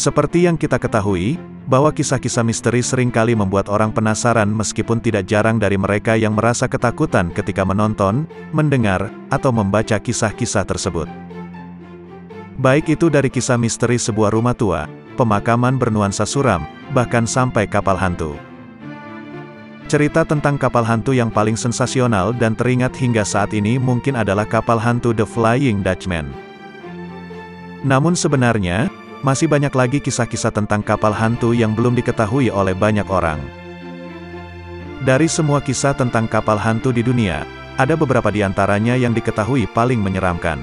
Seperti yang kita ketahui, bahwa kisah-kisah misteri sering kali membuat orang penasaran meskipun tidak jarang dari mereka yang merasa ketakutan ketika menonton, mendengar, atau membaca kisah-kisah tersebut. Baik itu dari kisah misteri sebuah rumah tua, pemakaman bernuansa suram, bahkan sampai kapal hantu. Cerita tentang kapal hantu yang paling sensasional dan teringat hingga saat ini mungkin adalah kapal hantu The Flying Dutchman. Namun sebenarnya, masih banyak lagi kisah-kisah tentang kapal hantu yang belum diketahui oleh banyak orang. Dari semua kisah tentang kapal hantu di dunia, ada beberapa di antaranya yang diketahui paling menyeramkan.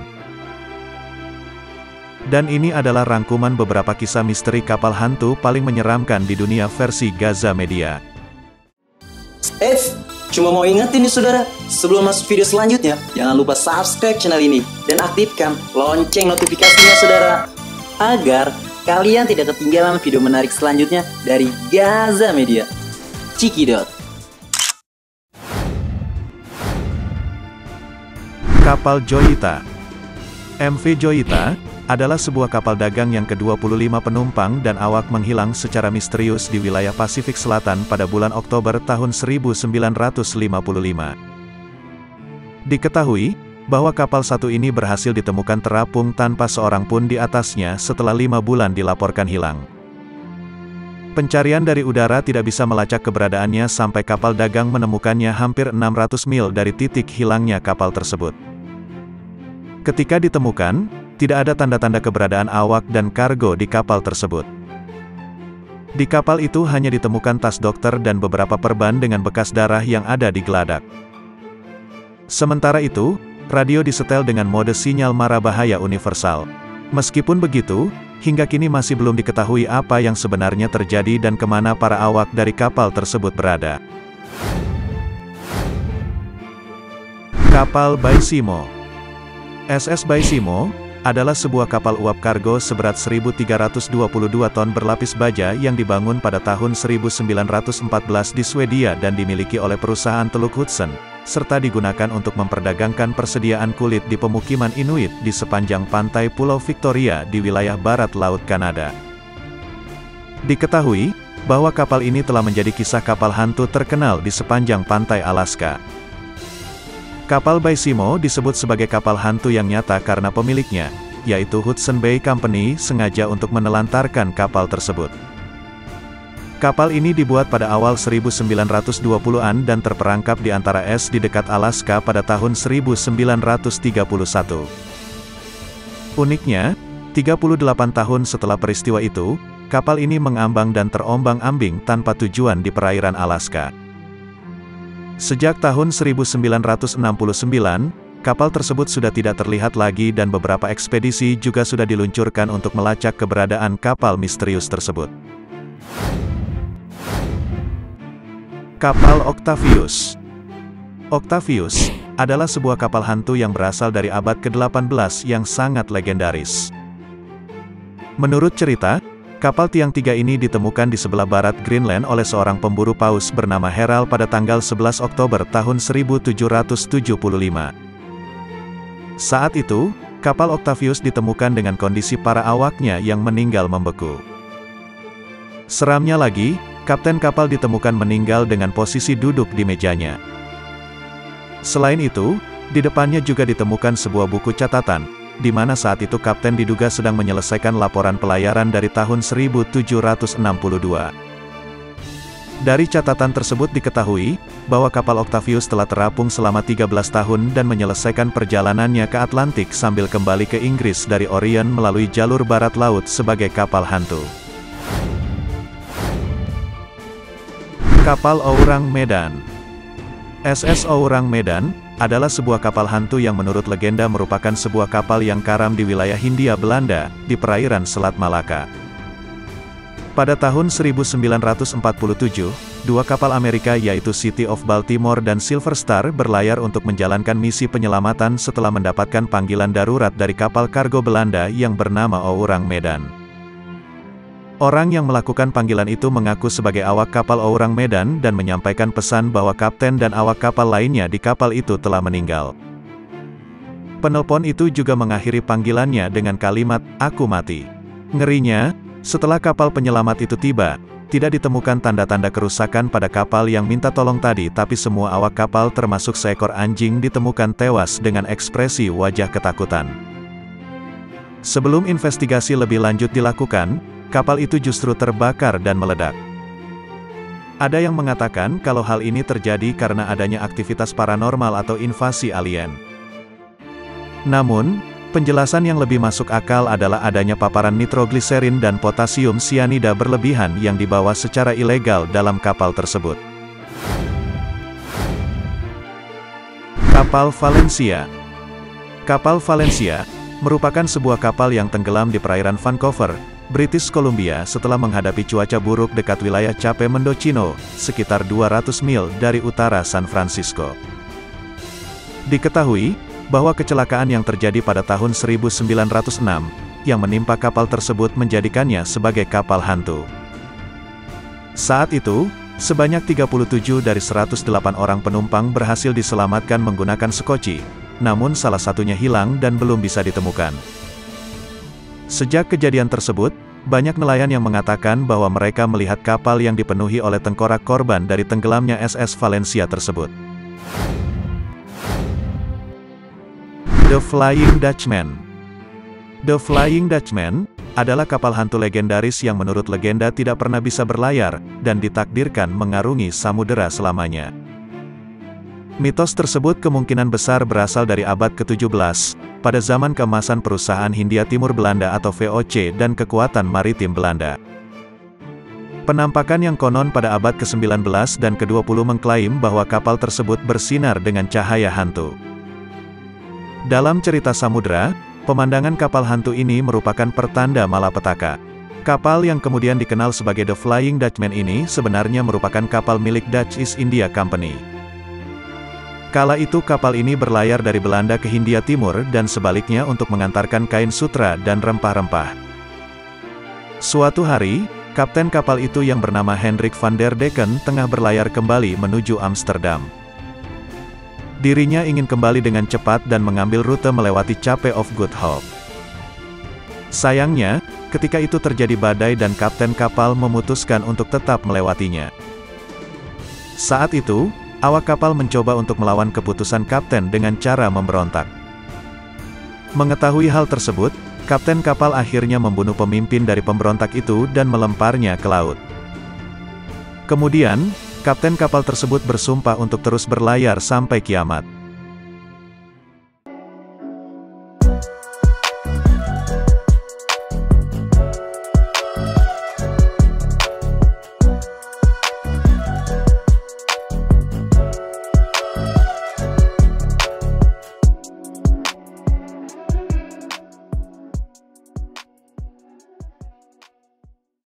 Dan ini adalah rangkuman beberapa kisah misteri kapal hantu paling menyeramkan di dunia versi Gaza Media. Eh, cuma mau ingetin nih saudara, sebelum masuk video selanjutnya, jangan lupa subscribe channel ini dan aktifkan lonceng notifikasinya saudara, agar kalian tidak ketinggalan video menarik selanjutnya dari Gaza Media. Cikidot. Kapal Joyita MV Joyita adalah sebuah kapal dagang yang ke-25 penumpang dan awak menghilang secara misterius di wilayah Pasifik Selatan pada bulan Oktober tahun 1955. Diketahui, bahwa kapal satu ini berhasil ditemukan terapung tanpa seorang pun di atasnya setelah lima bulan dilaporkan hilang. Pencarian dari udara tidak bisa melacak keberadaannya sampai kapal dagang menemukannya hampir 600 mil dari titik hilangnya kapal tersebut. Ketika ditemukan, tidak ada tanda-tanda keberadaan awak dan kargo di kapal tersebut. Di kapal itu hanya ditemukan tas dokter dan beberapa perban dengan bekas darah yang ada di geladak. Sementara itu, radio disetel dengan mode sinyal mara bahaya universal. Meskipun begitu, hingga kini masih belum diketahui apa yang sebenarnya terjadi dan ke mana para awak dari kapal tersebut berada. Kapal Baisimo SS Baisimo, adalah sebuah kapal uap kargo seberat 1.322 ton berlapis baja yang dibangun pada tahun 1914 di Swedia dan dimiliki oleh perusahaan Teluk Hudson, serta digunakan untuk memperdagangkan persediaan kulit di pemukiman Inuit di sepanjang pantai Pulau Victoria di wilayah barat Laut Kanada. Diketahui, bahwa kapal ini telah menjadi kisah kapal hantu terkenal di sepanjang pantai Alaska. Kapal Baisimo disebut sebagai kapal hantu yang nyata karena pemiliknya, yaitu Hudson Bay Company, sengaja untuk menelantarkan kapal tersebut. Kapal ini dibuat pada awal 1920-an dan terperangkap di antara es di dekat Alaska pada tahun 1931. Uniknya, 38 tahun setelah peristiwa itu, kapal ini mengambang dan terombang-ambing tanpa tujuan di perairan Alaska. Sejak tahun 1969, kapal tersebut sudah tidak terlihat lagi dan beberapa ekspedisi juga sudah diluncurkan untuk melacak keberadaan kapal misterius tersebut. Kapal Octavius Octavius adalah sebuah kapal hantu yang berasal dari abad ke-18 yang sangat legendaris. Menurut cerita, Kapal tiang tiga ini ditemukan di sebelah barat Greenland oleh seorang pemburu paus bernama Herald pada tanggal 11 Oktober tahun 1775. Saat itu, kapal Octavius ditemukan dengan kondisi para awaknya yang meninggal membeku. Seramnya lagi, kapten kapal ditemukan meninggal dengan posisi duduk di mejanya. Selain itu, di depannya juga ditemukan sebuah buku catatan, di mana saat itu kapten diduga sedang menyelesaikan laporan pelayaran dari tahun 1762. Dari catatan tersebut diketahui, bahwa kapal Octavius telah terapung selama 13 tahun dan menyelesaikan perjalanannya ke Atlantik sambil kembali ke Inggris dari Orion melalui jalur barat laut sebagai kapal hantu. Kapal Ourang Medan SS Ourang Medan, adalah sebuah kapal hantu yang menurut legenda merupakan sebuah kapal yang karam di wilayah Hindia Belanda, di perairan Selat Malaka. Pada tahun 1947, dua kapal Amerika yaitu City of Baltimore dan Silver Star berlayar untuk menjalankan misi penyelamatan setelah mendapatkan panggilan darurat dari kapal kargo Belanda yang bernama Ourang Medan. Orang yang melakukan panggilan itu mengaku sebagai awak kapal Orang Medan dan menyampaikan pesan bahwa kapten dan awak kapal lainnya di kapal itu telah meninggal. Penelpon itu juga mengakhiri panggilannya dengan kalimat, aku mati. Ngerinya, Setelah kapal penyelamat itu tiba, tidak ditemukan tanda-tanda kerusakan pada kapal yang minta tolong tadi tapi semua awak kapal termasuk seekor anjing ditemukan tewas dengan ekspresi wajah ketakutan. Sebelum investigasi lebih lanjut dilakukan, kapal itu justru terbakar dan meledak. Ada yang mengatakan kalau hal ini terjadi karena adanya aktivitas paranormal atau invasi alien. Namun, Penjelasan yang lebih masuk akal adalah adanya paparan nitrogliserin dan potasium sianida berlebihan yang dibawa secara ilegal dalam kapal tersebut. Kapal Valencia Kapal Valencia merupakan sebuah kapal yang tenggelam di perairan Vancouver, British Columbia setelah menghadapi cuaca buruk dekat wilayah Cape Mendocino, sekitar 200 mil dari utara San Francisco. Diketahui, bahwa kecelakaan yang terjadi pada tahun 1906, yang menimpa kapal tersebut menjadikannya sebagai kapal hantu. Saat itu, sebanyak 37 dari 108 orang penumpang berhasil diselamatkan menggunakan skoci, namun salah satunya hilang dan belum bisa ditemukan. Sejak kejadian tersebut, banyak nelayan yang mengatakan bahwa mereka melihat kapal yang dipenuhi oleh tengkorak korban dari tenggelamnya SS Valencia tersebut. The Flying Dutchman The Flying Dutchman adalah kapal hantu legendaris yang menurut legenda tidak pernah bisa berlayar, dan ditakdirkan mengarungi samudera selamanya. Mitos tersebut kemungkinan besar berasal dari abad ke-17, pada zaman keemasan perusahaan Hindia Timur Belanda atau VOC dan kekuatan maritim Belanda. Penampakan yang konon pada abad ke-19 dan ke-20 mengklaim bahwa kapal tersebut bersinar dengan cahaya hantu. Dalam cerita samudera, pemandangan kapal hantu ini merupakan pertanda malapetaka. Kapal yang kemudian dikenal sebagai The Flying Dutchman ini sebenarnya merupakan kapal milik Dutch East India Company. Kala itu kapal ini berlayar dari Belanda ke Hindia Timur dan sebaliknya untuk mengantarkan kain sutra dan rempah-rempah. Suatu hari, kapten kapal itu yang bernama Hendrik van der Decken tengah berlayar kembali menuju Amsterdam. Dirinya ingin kembali dengan cepat dan mengambil rute melewati Cape of Good Hope. Sayangnya, ketika itu terjadi badai dan kapten kapal memutuskan untuk tetap melewatinya. Saat itu, awak kapal mencoba untuk melawan keputusan kapten dengan cara memberontak. Mengetahui hal tersebut, kapten kapal akhirnya membunuh pemimpin dari pemberontak itu dan melemparnya ke laut. Kemudian, Kapten kapal tersebut bersumpah untuk terus berlayar sampai kiamat.